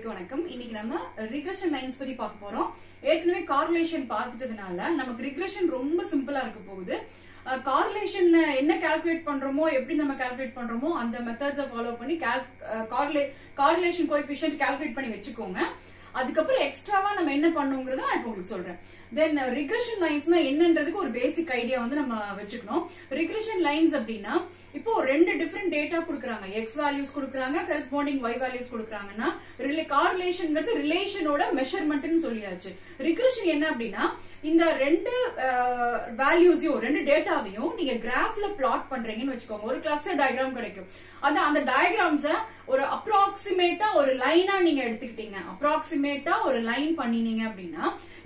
மாணவர்களுக்கு வணக்கம். இன்னைக்கு நம்ம ரிக்ரெஷன் லைன்ஸ் பத்தி பார்க்க போறோம். ஏற்கனவே கார்லேஷன் பார்த்துட்டதுனால நமக்கு ரிக்ரெஷன் ரொம்ப சிம்பிளா இருக்க போகுது. கார்லேஷன் என்ன கால்குலேட் பண்றோமோ எப்படி நம்ம கால்குலேட் பண்றோமோ அந்த மெத்தட்ஸை ஃபாலோ பண்ணி கார்லேஷன் கோஎஃபிஷியன்ட் கால்குலேட் பண்ணி வச்சுக்கோங்க. அதுக்கப்புறம் எக்ஸ்ட்ராவா நம்ம என்ன பண்ணுங்கிறத நான் இப்போ உங்களுக்கு சொல்றேன். தென் ரிகர்ஷன் லைன்ஸ்னா என்னன்றதுக்கு ஒரு பேசிக் ஐடியா வந்து நம்ம வச்சுக்கணும். ரிகர்ஷன் லைன்ஸ் அப்படின்னா இப்போ ரெண்டு டிஃப்ரெண்ட் டேட்டா கொடுக்குறாங்க. எக்ஸ் வேல்யூஸ் கொடுக்குறாங்க கரஸ்பாண்டிங் ஒய் வேல்யூஸ் கொடுக்குறாங்கன்னா கார்லேஷன்ங்கிறது ரிலேஷனோட மெஷர்மெண்ட்னு சொல்லியாச்சு. ரிகர்ஷன் என்ன அப்படின்னா இந்த ரெண்டு uh, வேல்யூஸையும் ரெண்டு டேட்டாவையும் நீங்க கிராஃப்ல பிளாட் பண்றீங்கன்னு வச்சுக்கோங்க. ஒரு கிளஸ்டர் டயக்ராம் கிடைக்கும். அந்த அந்த டயக்ராம்ஸ ஒரு அப்ராக்சிமேட்டா ஒரு லைனா நீங்க எடுத்துக்கிட்டீங்க. அப்ராக்சிமேட்டா ஒரு லைன் பண்ணினீங்க அப்படின்னா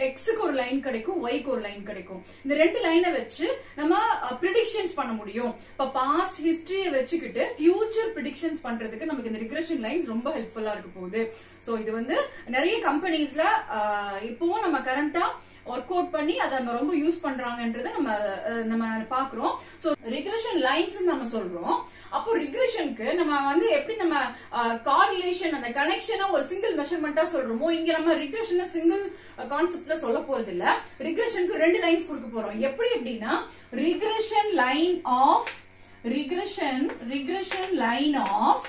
எக்ஸுக்கு ஒரு லைன் கிடைக்கும் ஒய்க்கு ஒரு லைன் கிடைக்கும். இந்த ரெண்டு லைனை வச்சு நம்ம ப்ரிடிக்ஷன்ஸ் பண்ண முடியும். இப்ப பாஸ்ட் ஹிஸ்டரியை வச்சுக்கிட்டு ஃபியூச்சர் ப்ரிடிக்ஷன்ஸ் பண்றதுக்கு நமக்கு இந்த ரிக்ரெஷன் லைன்ஸ் ரொம்ப ஹெல்ப்ஃபுல்லா இருக்க போகுது. சோ இது வந்து நிறைய கம்பெனிஸ்ல இப்பவும் நம்ம கரண்டா ஒர்க் அவுட் பண்ணி அதை நம்ம ரொம்ப யூஸ் பண்றாங்கன்றத நம்ம நம்ம பாக்குறோம் சோ ரிக்ரெஷன் லைன்ஸ் நம்ம சொல்றோம். அப்போ ரிக்ரெஷனுக்கு நம்ம வந்து எப்படி நம்ம கார்லேஷன் அந்த கனெக்ஷனை ஒரு சிங்கிள் மெஷர்மெண்டா சொல்றோமோ இங்க நம்ம ரிக்ரெஷனை சிங்கிள் கான்செப்ட்ல சொல்ல போறது இல்ல ரிக்ரெஷனுக்கு ரெண்டு லைன்ஸ் கொடுக்க போறோம். எப்படி அப்படின்னா regression line of regression regression line of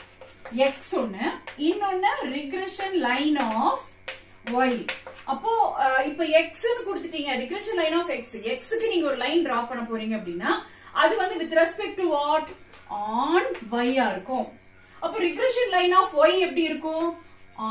X ஒன்னு இன்னொன்னு ரிக்ரெஷன் லைன் ஆஃப் ஒய் அப்போ இப்ப எக்ஸ்னு கொடுத்துட்டீங்க. ரிக்ரெஷன் லைன் ஆஃப் எக்ஸ் எக்ஸுக்கு நீங்க ஒரு லைன் டிரா பண்ண போறீங்க அப்படின்னா அது வந்து with respect to what on ஒய்யா இருக்கும். அப்போ ரிக்ரெஷன் லைன் ஆஃப் ஒய் எப்படி இருக்கும்?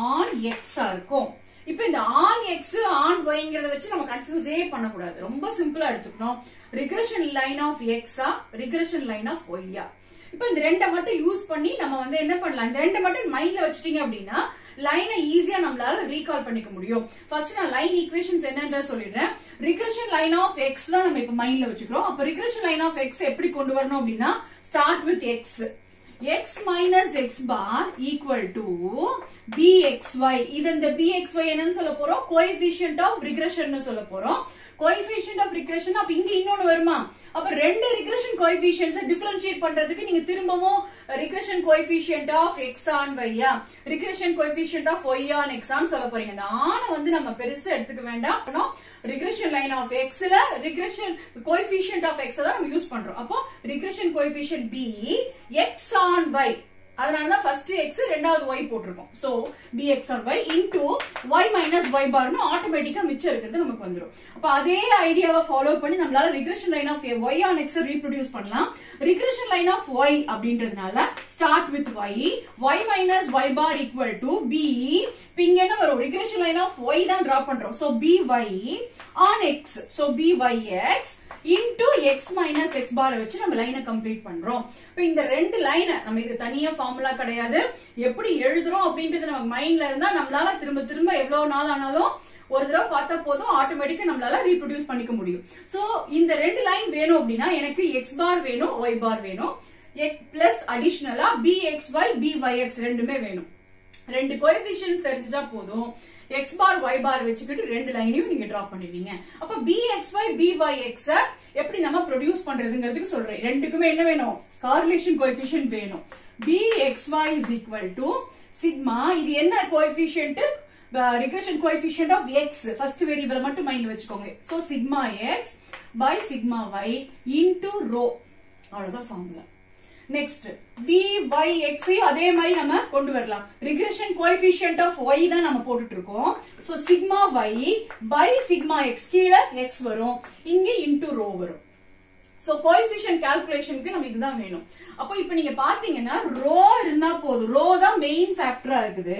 ஆன் எக்ஸா இருக்கும். இப்ப இந்த ஆன் எக்ஸ் ஆன் ஒய்ங்கிறத வச்சு நம்ம கன்ஃபியூஸே பண்ணக்கூடாது. ரொம்ப சிம்பிளா எடுத்துக்கணும். ரிக்ரெஷன் லைன் ஆஃப் எக்ஸா ரிக்ரெஷன் லைன் ஆஃப் ஒய்யா இப்ப இந்த ரெண்டை மட்டும் யூஸ் பண்ணி நம்ம வந்து என்ன பண்ணலாம்? இந்த ரெண்டை மட்டும் மைண்ட்ல வச்சுட்டீங்க அப்படின்னா லைனை ஈஸியா நம்மளால ரீகால் பண்ணிக்க முடியும். ஃபர்ஸ்ட் நான் லைன் ஈக்குவேஷன்ஸ் என்னன்ற சொல்லிடுறேன். ரிகர்ஷன் லைன் ஆஃப் எக்ஸ் தான் நம்ம இப்ப மைண்ட்ல வச்சுக்கிறோம். அப்ப ரிகர்ஷன் லைன் ஆஃப் எக்ஸ் எப்படி கொண்டு வரணும் அப்படின்னா start with X x minus x bar equal to bxy இது இந்த bxy என்னன்னு சொல்ல போறோம்? Coefficient of regression சொல்ல போறோம். கோஎஃபிஷியன்ட் ஆஃப் ரிக்ரெஷன் அப்ப இங்க இன்னொன்னு வருமா அப்ப ரெண்டு ரிக்ரெஷன் கோஎஃபிஷியன்ஸ் டிஃபரன்ஷியேட் பண்றதுக்கு நீங்க திரும்பவும் regression coefficient of X on வையா regression coefficient of Y on X on சொல்ல போறீங்க இந்த ஆன வந்து நம்ம பெருசா எடுத்துக்க வேண்டாம் ரிக்ரெஷன் லைன் ஆஃப் எக்ஸ்ல ரிக்ரெஷன் கோஎஃபிஷியன்ட் ஆஃப் எக்ஸ் தான் நம்ம யூஸ் பண்றோம் அப்போ regression coefficient B X on Y அதனால ஃபர்ஸ்ட் எக்ஸ் ரெண்டாவது ஒய் போட்டிருக்கோம். So B X R Y into Y minus Y பார்னு ஆட்டோமேட்டிக்கா மிச்சம் இருக்கிறது நமக்கு வந்துடும் அப்ப அதே ஐடியாவை ஃபாலோ பண்ணி நம்மளால regression line of Y on X reproduce பண்ணலாம். ரிக்ரெஷன் லைன் ஆஃப் ஒய் அப்படின்றதுனால start with Y Y minus Y bar equal to B இங்க என்ன வரும்? ரிக்ரெஷன் லைன் ஆஃப் ஒய் தான் டிரா பண்றோம். So B Y on X so B Y X in X minus X bar வச்சு நம்ம லைனை complete பண்றோம். இப்போ இந்த ரெண்டு லைனை நம்ம இது தனியா ஃபார்முலா கிடையாது. எப்படி எழுதுறோம் அப்படின்றது நம்ம மைண்ட்ல இருந்தா நம்மளால திரும்ப திரும்ப எவ்வளவு நாள் ஆனாலும் ஒரு தடவை பார்த்தா போதும் ஆட்டோமேட்டிக்கா நம்மளால ரீப்ரொடியூஸ் பண்ணிக்க முடியும். சோ இந்த ரெண்டு லைன் வேணும் அப்படின்னா எனக்கு எக்ஸ் பார் வேணும் ஒய் பார் வேணும். Plus அடிஷனலா B X Y B Y X ரெண்டுமே வேணும். ரெண்டு கோஎபிஷியன்ஸ் தெரிஞ்சுட்டா போதும். எக்ஸ் பார் ஒய் பார் வச்சுக்கிட்டு ரெண்டு லைனையும் நீங்க டிரா பண்ணிடுவீங்க. அப்ப b x y b y x எப்படி நம்ம ப்ரொடியூஸ் பண்றதுங்கிறதுக்கு சொல்றேன். ரெண்டுக்குமே என்ன வேணும்? கார்லேஷன் கோஎபிஷியன்ட் வேணும். B X Y is equal to sigma இது என்ன coefficient regression coefficient of X first variable மட்டும் மைண்ட்ல வச்சுக்கோங்க. So sigma X by sigma Y into rho அவ்வளவுதான் ஃபார்முலா நெக்ஸ்ட் பி ஒய் எக்ஸையும் அதே மாதிரி நம்ம கொண்டு வரலாம். ரிக்ரெஷன் கோஎஃபிஷியன்ட் ஆஃப் ஒய் தான் நம்ம போட்டுட்டு இருக்கோம் so sigma Y by sigma X கீழே எக்ஸ் வரும். இங்க இன்டு ரோ வரும். சோ கோஎபிஷியன்ட் கால்குலேஷனுக்கு நம்ம இதுதான் வேணும். அப்போ இப்போ நீங்க பாத்தீங்கன்னா ரோ இருந்தா போதும். ரோ தான் மெயின் ஃபேக்டரா இருக்குது.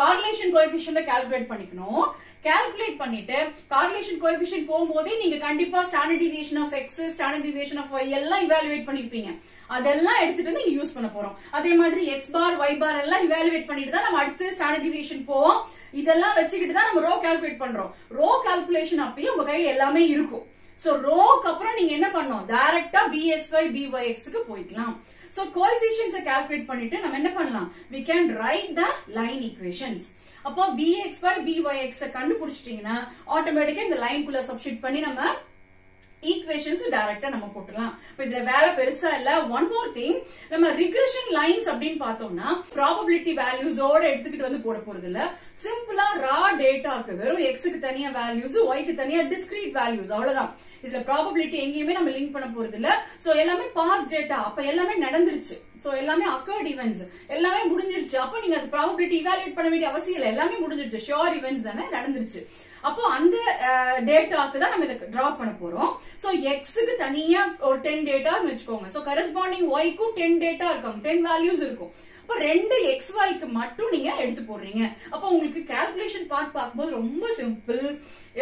கார்லேஷன் கோஎபிஷியன்ட் கால்குலேட் பண்ணிக்கணும். கால்குலேட் பண்ணிட்டு கார்லேஷன் கோஎபிஷியன் போகும்போதே நீங்க கண்டிப்பா standard deviation of X standard deviation of Y எல்லாம் இவாலுவேட் பண்ணிருப்பீங்க. அதெல்லாம் எடுத்துட்டு வந்து யூஸ் பண்ண போறோம். அதே மாதிரி எக்ஸ் பார் ஒய் பார் எல்லாம் இவாலுவேட் பண்ணிட்டு தான் நம்ம அடுத்து ஸ்டாண்டர்ட் டிவியேஷன் போவோம். இதெல்லாம் வச்சுக்கிட்டு தான் நம்ம ரோ கால்குலேட் பண்றோம். ரோ கால்குலேஷன் அப்பயும் உங்க கையில எல்லாமே இருக்கும். சோ ரோக்கு அப்புறம் நீங்க என்ன பண்ணோம் டைரக்டா பிஎக்ஸ்ஒய் பிஒய்எக்ஸ்க்கு போய்க்கலாம். சோ கோஎஃபிஷியன்ஸை கால்குலேட் பண்ணிட்டு நம்ம என்ன பண்ணலாம்? We can write the line equations அப்போ B X Y B Y X கண்டுபிடிச்சிட்டீங்கன்னா ஆட்டோமேட்டிக்கா இந்த லைன் குள்ள சப்ஸ்டிட் பண்ணி நம்ம ஈக்குவேஷன்ஸ் டைரக்டா நம்ம போட்டுலாம் இப்ப இதுல வேலை பெருசா இல்ல. ஒன் மோர் திங் நம்ம ரிக்ரெஷன் லைன்ஸ் அப்படின்னு பார்த்தோம்னா ப்ராபபிலிட்டி வேல்யூஸோட எடுத்துக்கிட்டு வந்து போட போறது இல்ல. சிம்பிளா ரா டேட்டாக்கு வெறும் எக்ஸுக்கு தனியா வேல்யூஸ் ஒய்க்கு தனியா டிஸ்கிரீட் வேல்யூஸ் அவ்வளவுதான். இதுல ப்ராபபிலிட்டி எங்கேயுமே நம்ம லிங்க் பண்ண போறது இல்ல. சோ எல்லாமே பாஸ் டேட்டா அப்ப எல்லாமே நடந்துருச்சு. சோ எல்லாமே அக்கர்ட் ஈவெண்ட்ஸ் எல்லாமே முடிஞ்சிருச்சு. அப்ப நீங்க அது ப்ராபபிலிட்டி இவாலுவேட் பண்ண வேண்டிய அவசியம் இல்லை. எல்லாமே முடிஞ்சிருச்சு. ஷோர் ஈவெண்ட்ஸ் தானே நடந்துருச்சு. அப்போ அந்த டேட்டாக்கு தான் நம்ம இதை டிரா பண்ண போறோம். சோ எக்ஸுக்கு தனியா ஒரு டென் டேட்டா வச்சுக்கோங்க. சோ கரஸ்பாண்டிங் ஒய்க்கும் டென் டேட்டா இருக்கும். டென் வேல்யூஸ் இருக்கும். அப்ப ரெண்டு எக்ஸ் ஒய்க்கு மட்டும் நீங்க எடுத்து போடுறீங்க. அப்ப உங்களுக்கு கால்குலேஷன் பார்ட் பார்க்கும்போது ரொம்ப சிம்பிள்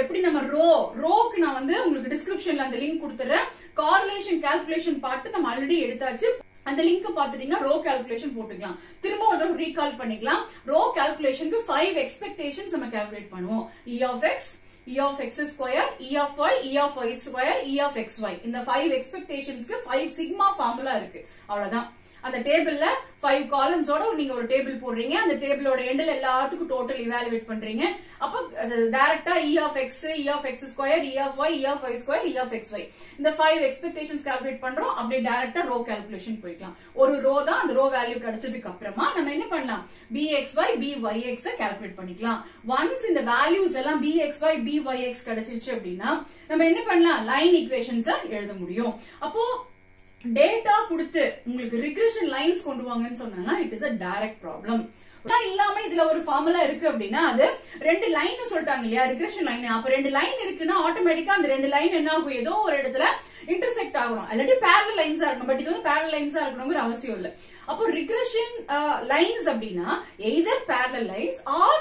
எப்படி நம்ம ரோ ரோக்கு நான் வந்து உங்களுக்கு டிஸ்கிரிப்ஷன்ல அந்த லிங்க் கொடுத்துறேன். கார்லேஷன் கால்குலேஷன் பார்ட் நம்ம ஆல்ரெடி எடுத்தாச்சு. அந்த லிங்க் பாத்துட்டீங்கன்னா ரோ கால்குலேஷன் போட்டுக்கலாம். திரும்ப ஒரு தடவை ரீகால் பண்ணிக்கலாம். ரோ கால்குலேஷனுக்கு ஃபைவ் எக்ஸ்பெக்டேஷன்ஸ் நம்ம கால்குலேட் பண்ணுவோம். E of X E of X square E of Y E of Y square E of X Y இந்த ஃபைவ் எக்ஸ்பெக்டேஷன்ஸ்க்கு ஃபைவ் சிக்மா ஃபார்முலா இருக்கு. அவ்வளவுதான். அந்த டேபிள்ல ஃபைவ் காலம்ஸோட நீங்க ஒரு டேபிள் போடுறீங்க. அந்த டேபிளோட எண்டில் எல்லாத்துக்கும் டோட்டல் இவாலுவேட் பண்றீங்க. அப்ப டேரக்டா E of X E of X square E of Y E of Y square E of X Y இந்த ஃபைவ் எக்ஸ்பெக்டேஷன்ஸ் கால்குலேட் பண்றோம். அப்படியே டேரக்டா ரோ கால்குலேஷன் போய்க்கலாம். ஒரு ரோ தான் அந்த ரோ வேல்யூ கிடைச்சதுக்கு அப்புறமா நம்ம என்ன பண்ணலாம்? B X Y B Y X calculate பண்ணிக்கலாம். ஒன்ஸ் இந்த வேல்யூஸ் எல்லாம் B X Y B Y X கிடைச்சிருச்சு அப்படின்னா நம்ம என்ன பண்ணலாம்? லைன் ஈக்குவேஷன்ஸ் எழுத முடியும். அப்போ டேட்டா கொடுத்து உங்களுக்கு ரிக்ரெஷன் லைன்ஸ் கொண்டு வாங்கன்னு சொன்னாங்கன்னா it is a direct problem இல்லாம இதுல ஒரு ஃபார்முலா இருக்கு அப்படின்னா அது ரெண்டு லைன் சொல்லிட்டாங்க இல்லையா? ரிக்ரெஷன் லைன் அப்ப ரெண்டு லைன் இருக்குன்னா ஆட்டோமேட்டிக்கா அந்த ரெண்டு லைன் என்ன ஆகும் ஏதோ ஒரு இடத்துல இன்டர்செக்ட் ஆகணும். இல்லாட்டி பேரல் லைன்ஸா இருக்கணும். பட் இது வந்து பேரல் லைன்ஸா இருக்கணுங்கிற அவசியம் இல்ல. அப்போ ரிக்ரெஷன் லைன்ஸ் அப்படின்னா either parallel lines or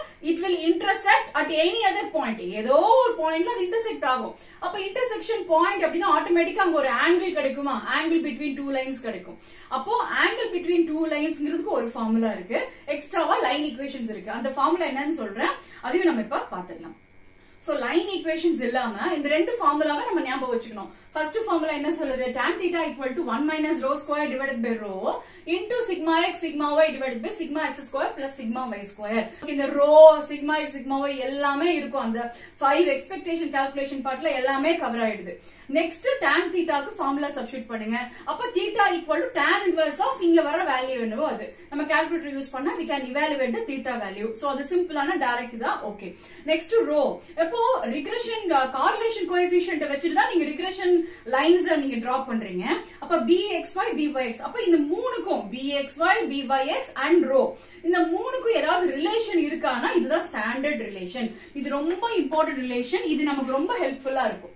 at any other point ஏதோ ஒரு பாயிண்ட்ல அது இன்டர்செக்ட் ஆகும். அப்ப இன்டர்செக்ஷன் பாயிண்ட் அப்படின்னா ஆட்டோமேட்டிக்கா அங்க ஒரு ஆங்கிள் கிடைக்குமா? ஆங்கிள் பிட்வீன் டூ லைன்ஸ் கிடைக்கும். அப்போ ஆங்கிள் பிட்வீன் டூ லைன்ஸ்ங்கிறதுக்கு ஒரு ஃபார்முலா இருக்கு. எக்ஸ்ட்ராவா லைன் ஈக்குவேஷன்ஸ் இருக்கு. அந்த ஃபார்முலா என்னன்னு சொல்றேன். அதையும் நம்ம இப்ப பாத்துக்கலாம் சோ லைன் ஈக்குவேஷன்ஸ் இல்லாம இந்த ரெண்டு ஃபார்முலாவை நம்ம ஞாபகம் வச்சுக்கணும். ஃபர்ஸ்ட் ஃபார்முலா என்ன சொல்லுது? tan theta equal to 1 minus rho square divided by rho into sigma x sigma y divided by sigma x square plus sigma y square. இந்த rho sigma x sigma y எல்லாமே இருக்கும். அந்த five expectation calculation பார்ட்ல எல்லாமே cover ஆயிடுது. Next tan theta thetaக்கு formula substitute பண்ணுங்க. அப்ப theta equal to tan inverse of இங்க வர வேல்யூ என்னவோ அது. நம்ம கால்குலேட்டர் யூஸ் பண்ணா we can evaluate the theta value. So அது சிம்பிளான டைரக்ட் தான். ஓகே நெக்ஸ்ட் ரோ இப்போ ரிக்ரெஷன் கார்லேஷன் கோஎஃபிஷியன்ட் வச்சுட்டு தான் நீங்க ரிக்ரெஷன் லைன்ஸ் நீங்க டிரா பண்றீங்க. அப்ப bxy எக்ஸ் அப்ப இந்த மூணுக்கும் bxy எக்ஸ் அண்ட் ரோ இந்த மூணுக்கும் ஏதாவது ரிலேஷன் இருக்கானா? இதுதான் ஸ்டாண்டர்ட் ரிலேஷன் இது ரொம்ப இம்பார்ட்டன்ட் ரிலேஷன் இது நமக்கு ரொம்ப ஹெல்ப்ஃபுல்லா இருக்கும்.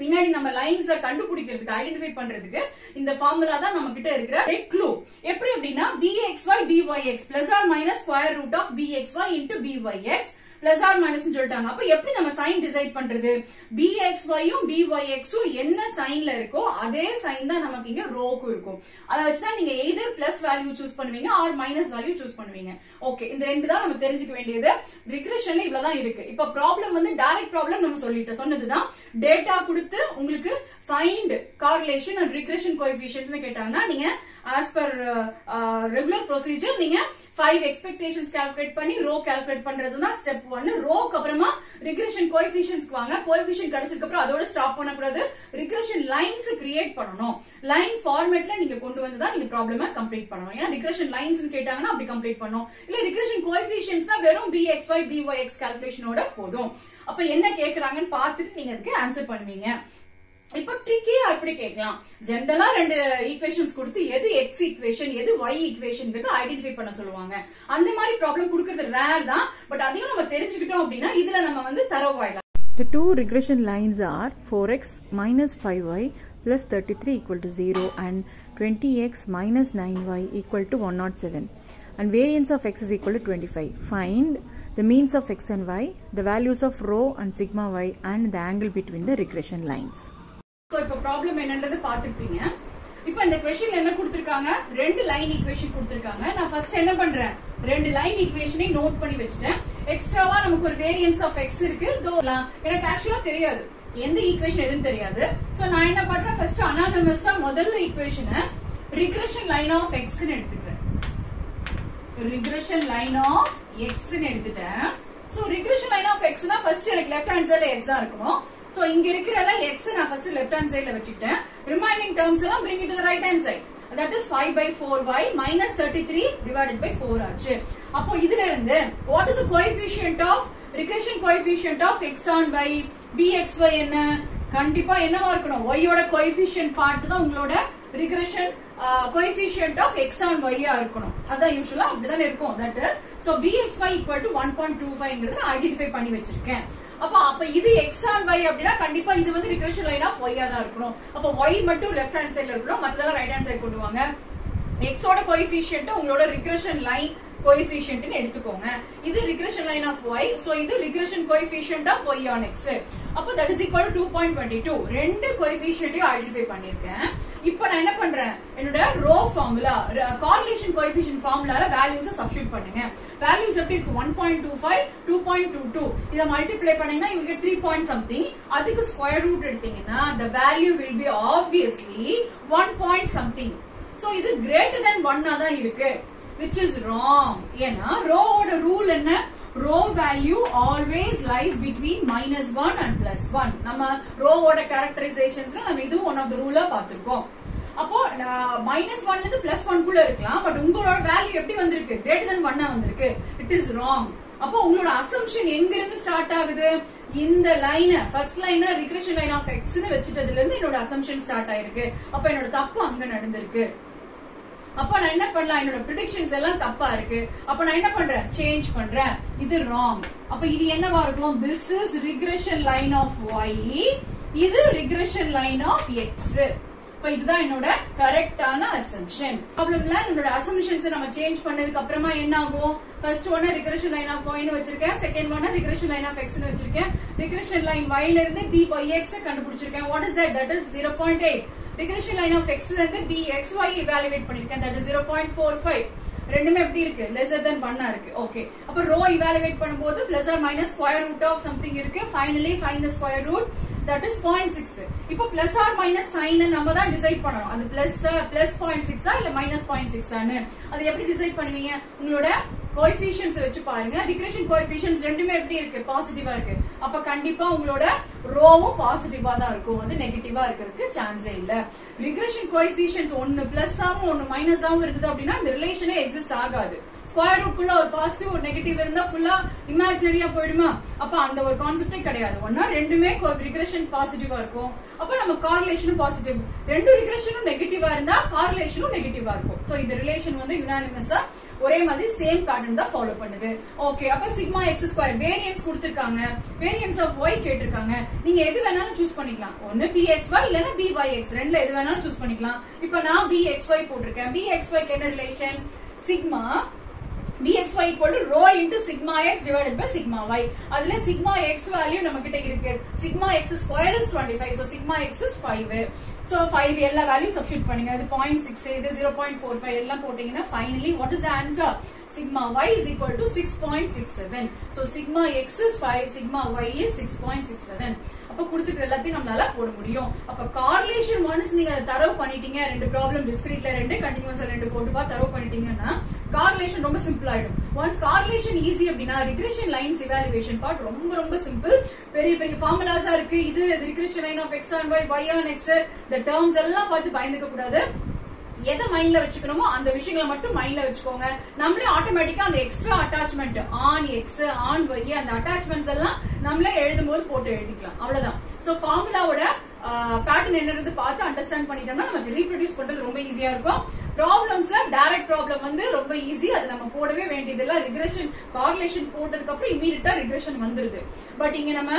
பின்னாடி நம்ம லைன்ஸ கண்டுபிடிக்கிறதுக்கு ஐடென்டிஃபை பண்றதுக்கு இந்த ஃபார்முலா தான் நம்ம கிட்ட இருக்கிற க்ளூ எப்படி அப்படின்னா bxy byx plus or minus square root of bxy into byx plus or minus சொல்லிட்டாங்க. அப்ப எப்படி நம்ம சைன் டிசைட் பண்றது? பிஎக்ஸ்ஒயும் பிஒய்எக்ஸும் என்ன சைன்ல இருக்கோ அதே சைன் தான் நமக்கு இங்க ரோக்கும் இருக்கும். அதை வச்சுதான் நீங்க எய்தர் பிளஸ் வேல்யூ சூஸ் பண்ணுவீங்க ஆர் மைனஸ் வேல்யூ சூஸ் பண்ணுவீங்க. ஓகே இந்த ரெண்டு தான் நம்ம தெரிஞ்சுக்க வேண்டியது. ரிக்ரெஷன் இவ்வளவுதான் இருக்கு. இப்ப ப்ராப்ளம் வந்து டைரக்ட் ப்ராப்ளம் நம்ம சொல்லிட்டு சொன்னதுதான். டேட்டா கொடுத்து உங்களுக்கு find correlation and regression coefficients கேட்டாங்கன்னா நீங்க ஆஸ் பர் ரெகுலர் ப்ரொசீஜர் நீங்க ஃபைவ் எக்ஸ்பெக்டேஷன்ஸ் கால்குலேட் பண்ணி ரோ கால்குலேட் பண்றது தான் ஸ்டெப் ஒன் ரோக்கு அப்புறமா ரிக்ரெஷன் கோஎஃபிஷியன்ஸ்க்கு வாங்க. கோஎஃபிஷியன் கிடைச்சதுக்கு அப்புறம் அதோட ஸ்டாப் பண்ணக்கூடாது. ரிக்ரெஷன் லைன்ஸ் கிரியேட் பண்ணணும். லைன் ஃபார்மேட்ல நீங்க கொண்டு வந்து தான் நீங்க ப்ராப்ளம கம்ப்ளீட் பண்ணணும். ஏன்னா ரிக்ரெஷன் லைன்ஸ் கேட்டாங்கன்னா அப்படி கம்ப்ளீட் பண்ணும். இல்ல ரிக்ரெஷன் கோஎஃபிஷியன்ஸ் தான் வெறும் B X Y B Y X கால்குலேஷனோட போதும். அப்ப என்ன கேக்குறாங்கன்னு பார்த்துட்டு நீங்க அதுக்கு ஆன்சர் பண்ணுவீங்க. இப்ப ட்ரிக்கியா எப்படி கேட்கலாம் ஜென்ரலா ரெண்டு ஈக்குவேஷன்ஸ் கொடுத்து எது எக்ஸ் ஈக்குவேஷன் எது ஒய் ஈக்குவேஷன் ஐடென்டிஃபை பண்ண சொல்லுவாங்க அந்த மாதிரி ப்ராப்ளம் கொடுக்கறது ரேர் தான் பட் அதையும் நம்ம தெரிஞ்சுக்கிட்டோம் அப்படின்னா இதுல நம்ம வந்து தரவாயிடலாம் The two regression lines are 4x minus 5y plus 33 equal to 0 and 20x minus 9y equal to 107 and variance of x is equal to 25. Find the means of x and y, the values of rho and sigma y and the angle between the regression lines. So problem என்னன்றது பாத்துருப்பீங்க இப்ப இந்த கொஸ்டின்ல என்ன கொடுத்திருக்காங்க? ரெண்டு line equation கொடுத்திருக்காங்க. நான் ஃபர்ஸ்ட் என்ன பண்றேன்? ரெண்டு லைன் ஈக்குவேஷனை நோட் பண்ணி வச்சுட்டேன். எக்ஸ்ட்ராவா நமக்கு ஒரு வேரியன்ஸ் ஆஃப் எக்ஸ் இருக்கு. தோ எனக்கு ஆக்சுவலா தெரியாது. எந்த ஈக்குவேஷன் எதுவும் தெரியாது. சோ நான் என்ன பண்றேன்? ஃபர்ஸ்ட் அனானமஸா முதல்ல ஈக்குவேஷனை ரிக்ரெஷன் லைன் ஆஃப் எக்ஸ் எடுத்துக்கிறேன். ரிக்ரெஷன் லைன் ஆஃப் எக்ஸ் எடுத்துட்டேன். சோ ரிக்ரெஷன் லைன் ஆஃப் எக்ஸ்னா ஃபர்ஸ்ட் எனக்கு லெஃப்ட் ஹேண்ட் சைடுல எக்ஸ் தான் இருக்கணும். சோ இங்க இருக்கிற எக்ஸ் நான் ஃபர்ஸ்ட் லெஃப்ட் ஹேண்ட் சைடுல வச்சுக்கிட்டேன் ரிமைனிங் டேர்ம்ஸ் எல்லாம் bring it to the right hand side that is 5 by 4y minus 33 divided by 4 ஆச்சு அப்போ இதுல இருந்து what is the coefficient of regression coefficient of x on y bxy என்ன கண்டிப்பா என்னவா இருக்கணும் y யோட coefficient பார்ட் தான் உங்களோட regression uh, coefficient of x on y ஆ இருக்கணும் அதான் யூசுவலா அப்படிதான் இருக்கும் that is so bxy equal to 1.25ங்கறத ஐடென்டிஃபை பண்ணி வச்சிருக்கேன் அப்ப அப்ப இது x ஆர் y அப்படின்னா கண்டிப்பா இது வந்து regression லைன் ஆஃப் y தான் இருக்கணும். அப்ப y மட்டும் லெஃப்ட் ஹேண்ட் சைடுல இருக்கணும். மத்ததெல்லாம் ரைட் ஹேண்ட் சைடு கொண்டு வாங்க. X ஓட கோஎஃபிஷியன்ட் உங்களோட regression லைன் கோஎஃபிஷியன்ட்னு எடுத்துக்கோங்க இது regression line of Y so இது regression coefficient of Y on X அப்போ that is equal to point twenty two ரெண்டு கோஎஃபிஷியன்ட்டையும் ஐடென்டிஃபை பண்ணிருக்கேன் இப்போ நான் என்ன பண்றேன் என்னோட ரோ ஃபார்முலா கார்லேஷன் கோஎஃபிஷியன்ட் ஃபார்முலால வேல்யூஸ் சப்ஸ்டியூட் பண்ணுங்க வேல்யூஸ் எப்படி இருக்கு one point two five two point two two இதை மல்டிப்ளை பண்ணீங்கன்னா இவங்களுக்கு த்ரீ பாயிண்ட் சம்திங் அதுக்கு ஸ்கொயர் ரூட் எடுத்தீங்கன்னா the value will be obviously one point something so இது கிரேட்டர் தென் ஒன்னா தான் இருக்கு விச் இஸ் ராங் ஏன்னா ரோவோட ரூல் என்ன? Rho value always lies between minus one and plus one நம்ம ரோவோட கேரக்டரைசேஷன்ஸ்ல நம்ம இதுவும் ஒன் ஆஃப் த ரூலா பார்த்திருக்கோம். அப்போ மைனஸ் ஒன்ல இருந்து பிளஸ் ஒன் குள்ள இருக்கலாம் பட் உங்களோட வேல்யூ எப்படி வந்திருக்கு? கிரேட்டர் தென் ஒன்னா வந்திருக்கு. இட் இஸ் ராங் அப்போ உங்களோட அசம்ஷன் எங்க இருந்து ஸ்டார்ட் ஆகுது? இந்த லைனை ஃபர்ஸ்ட் லைனை ரிக்ரெஷன் லைன் ஆஃப் எக்ஸ்னு வச்சுட்டதுல இருந்து என்னோட அசம்ஷன் ஸ்டார்ட் ஆயிருக்கு. அப்ப என்னோட தப்பு அங்க நடந்திருக்கு. அப்ப நான் என்ன பண்ணலாம்? என்னோட ப்ரிடிக்ஷன்ஸ் எல்லாம் தப்பா இருக்கு. அப்ப நான் என்ன பண்றேன்? சேஞ்ச் பண்றேன். இது ராங் அப்ப இது என்னவா இருக்கும்? This is regression line of Y இது ரிக்ரெஷன் லைன் ஆஃப் எக்ஸ் இப்ப இதுதான் என்னோட கரெக்டான அசம்ஷன் ப்ராப்ளம்ல என்னோட அசம்ஷன்ஸ் நம்ம சேஞ்ச் பண்ணதுக்கு அப்புறமா என்ன ஆகும்? First one regression line of ஒய்னு வச்சிருக்கேன். Second one regression line of எக்ஸ்னு வச்சிருக்கேன். ரிக்ரெஷன் லைன் ஒய்ல இருந்து B by X கண்டுபிடிச்சிருக்கேன். What is that that is zero point eight regression line of x வந்து டி எக்ஸ் ஒய் இவாலுவேட் பண்ணிருக்கேன் that zero point four five ரெண்டுமே எப்படி இருக்கு lesser than பண்ணா இருக்கு ஓகே அப்ப ரோ இவாலுவேட் பண்ணும்போது plus or minus square root of something இருக்கு finally find the square root that is point six இப்போ பிளஸ் ஆர் மைனஸ் சைன் நம்ம தான் டிசைட் பண்ணணும் அது பிளஸ் பிளஸ் பாயிண்ட் சிக்ஸா இல்ல மைனஸ் பாயிண்ட் சிக்ஸான்னு அது எப்படி டிசைட் பண்ணுவீங்க உங்களோட கோஎஃபிஷியன்ஸ் வச்சு பாருங்க. டிக்ரேஷன் கோஎஃபிஷியன்ஸ் ரெண்டுமே எப்படி இருக்கு? பாசிட்டிவா இருக்கு. அப்ப கண்டிப்பா உங்களோட ரோவும் பாசிட்டிவா தான் இருக்கும். வந்து நெகட்டிவா இருக்கிறதுக்கு சான்ஸே இல்ல. ரிக்ரேஷன் கோஎஃபிஷியன்ஸ் ஒன்னு பிளஸ் ஆகும் ஒன்னு மைனஸ் ஆகும் இருக்குது அப்படின்னா இந்த ரிலேஷனே எக்ஸிஸ்ட் ஆகாது. ஸ்கொயர் ரூட்குள்ள ஒரு பாசிட்டிவ் ஒரு நெகட்டிவ் இருந்தா ஃபுல்லா இமேஜினரியா போயிடுமா? அப்ப அந்த ஒரு கான்செப்டே கிடையாது. ஒன்னா ரெண்டுமே ரிக்ரெஷன் பாசிட்டிவா இருக்கும். அப்ப நம்ம கார்லேஷனும் பாசிட்டிவ் ரெண்டு ரிக்ரெஷனும் நெகட்டிவா இருந்தா கார்லேஷனும் நெகட்டிவா இருக்கும். சோ இந்த ரிலேஷன் வந்து யுனானிமஸா ஒரே மாதிரி சேம் பேட்டர்ன் தான் ஃபாலோ பண்ணுது. ஓகே அப்ப சிக்மா எக்ஸ் ஸ்கொயர் வேரியன்ஸ் கொடுத்திருக்காங்க. வேரியன்ஸ் ஆஃப் ஒய் கேட்டிருக்காங்க. நீங்க எது வேணாலும் சூஸ் பண்ணிக்கலாம். ஒன்னு பி எக்ஸ் ஒய் இல்லனா பி ஒய் எக்ஸ் ரெண்டுல எது வேணாலும் சூஸ் பண்ணிக்கலாம். இப்ப நான் பி எக்ஸ் ஒய் போட்டிருக்கேன். பி எக்ஸ் ஒய்க்கு என்ன relation sigma dxy equal to rho into sigma x divided by sigma y. அதுல sigma x value நமக்கிட்ட இருக்கு. sigma x square is 25 so sigma x is 5 so 5 எல்லா value substitute பண்ணுங்க. இது 0.68, இது 0.45 எல்லாம் போட்டீங்கன்னா finally what is the answer? sigma y is equal to 6.67 so sigma x is 5 sigma y is 6.67 அப்ப கொடுத்துட்டு எல்லாத்தையும் நம்மளால போட முடியும். அப்ப கார்லேஷன் ஒன்ஸ் நீங்க தரவு பண்ணிட்டீங்க. ரெண்டு ப்ராப்ளம் டிஸ்கிரீட்ல ரெண்டு கண்டினியூஸா ரெண்டு போட்டு பா தரவு பண்ணிட்டீங்கன்னா கார்லேஷன் ரொம்ப சிம்பிள் ஆயிடும். ஒன்ஸ் கார்லேஷன் ஈஸி அப்படின்னா ரிக்ரெஷன் லைன்ஸ் இவாலுவேஷன் பார்ட் ரொம்ப ரொம்ப சிம்பிள் பெரிய பெரிய ஃபார்முலாஸா இருக்கு. இது regression line of X on Y Y on X இந்த டேர்ம்ஸ் எல்லாம் பார்த்து பயந்துக்க கூடாது. எதை மைண்ட்ல வச்சுக்கணுமோ அந்த விஷயங்களை மட்டும் மைண்ட்ல வச்சுக்கோங்க. நம்மளே ஆட்டோமேட்டிக்கா அந்த extra attachment on X on Y அந்த அட்டாச்மெண்ட்ஸ் எல்லாம் நம்மளே எழுதும் போது போட்டு எழுதிக்கலாம். அவ்வளவுதான். சோ ஃபார்முலாவோட பேட்டர்ன் என்னது பார்த்து அண்டர்ஸ்டாண்ட் பண்ணிட்டோம்னா நமக்கு ரீப்ரொடியூஸ் பண்றது ரொம்ப ஈஸியா இருக்கும். ப்ராப்ளம்ஸ்ல டைரக்ட் ப்ராப்ளம் வந்து ரொம்ப ஈஸி அது நம்ம போடவே வேண்டியதில்ல. ரிக்ரெஷன் கார்லேஷன் போட்டதுக்கு அப்புறம் இமீடியட்டா ரிக்ரெஷன் வந்துருது. பட் இங்க நம்ம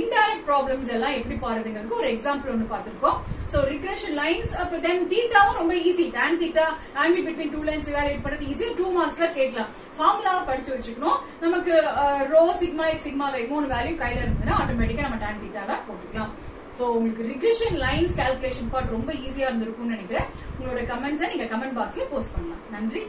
இன்டைரக்ட் ப்ராப்ளம்ஸ் எல்லாம் எப்படி பாருதுங்கிறதுக்கு ஒரு எக்ஸாம்பிள் ஒன்று பார்த்திருக்கோம். சோ ரிக்ரெஷன் லைன்ஸ் அப்ப தென் தீட்டாவும் ரொம்ப easy tan theta angle between two lines evaluate பண்றது ஈஸி டூ மார்க்ஸ்ல கேட்கலாம். ஃபார்முலாவை படிச்சு வச்சுக்கணும். நமக்கு ரோ சிக்மா சிக்மா வை மூணு வேல்யூ கையில இருந்ததுன்னா ஆட்டோமேட்டிக்கா நம்ம டேன் தீட்டாவை போட்டுக்கலாம். ஸோ உங்களுக்கு ரிக்ரெஷன் லைன்ஸ் கால்குலேஷன் பார்ட் ரொம்ப ஈஸியா இருந்திருக்கும்னு நினைக்கிறேன். உங்களோட கமெண்ட்ஸை நீங்க கமெண்ட் பாக்ஸ்ல போஸ்ட் பண்ணலாம். நன்றி.